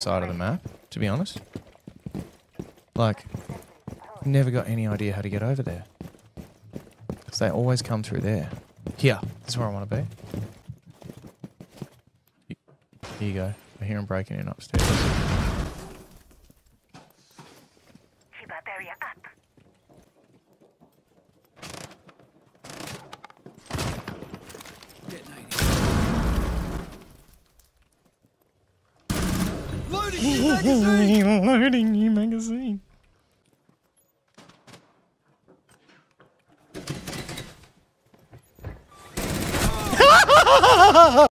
side of the map, to be honest. Like, never got any idea how to get over there. Because they always come through there. Here, this is where I want to be. Here you go. I hear him breaking in upstairs. Loading new magazine. Ah.